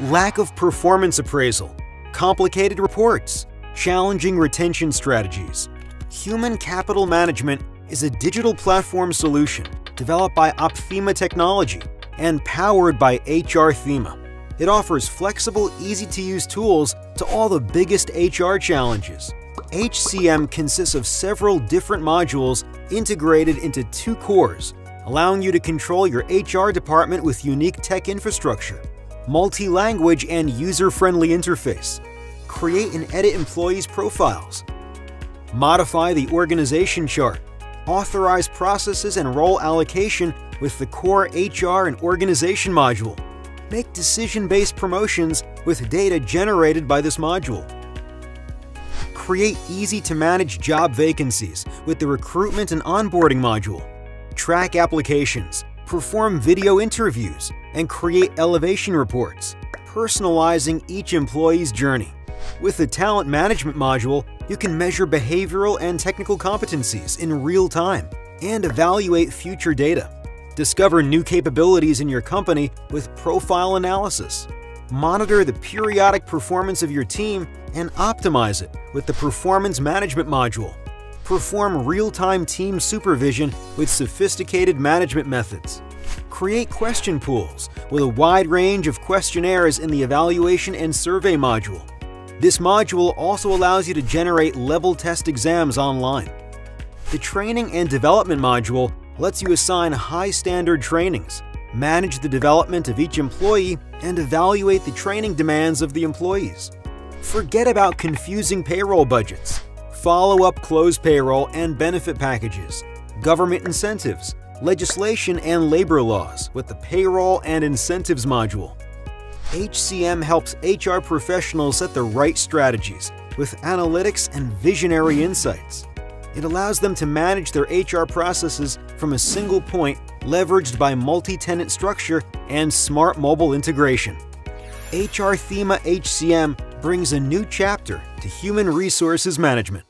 lack of performance appraisal, complicated reports, challenging retention strategies. Human Capital Management is a digital platform solution developed by Opthema Technology and powered by HR Thema. It offers flexible, easy-to-use tools to all the biggest HR challenges. HCM consists of several different modules integrated into two cores, allowing you to control your HR department with unique tech infrastructure, multi-language and user-friendly interface, create and edit employees' profiles, modify the organization chart, authorize processes and role allocation with the core HR and organization module, make decision-based promotions with data generated by this module, create easy-to-manage job vacancies with the recruitment and onboarding module, track applications, perform video interviews, and create elevation reports, personalizing each employee's journey. With the Talent Management module, you can measure behavioral and technical competencies in real time and evaluate future data. Discover new capabilities in your company with profile analysis. Monitor the periodic performance of your team and optimize it with the Performance Management module. Perform real-time team supervision with sophisticated management methods. Create question pools with a wide range of questionnaires in the Evaluation and Survey module. This module also allows you to generate level test exams online. The Training and Development module lets you assign high standard trainings, manage the development of each employee, and evaluate the training demands of the employees. Forget about confusing payroll budgets. Follow up close payroll and benefit packages, government incentives, legislation and labor laws with the Payroll and Incentives module. HCM helps HR professionals set the right strategies with analytics and visionary insights. It allows them to manage their HR processes from a single point leveraged by multi-tenant structure and smart mobile integration. HR Thema HCM brings a new chapter to human resources management.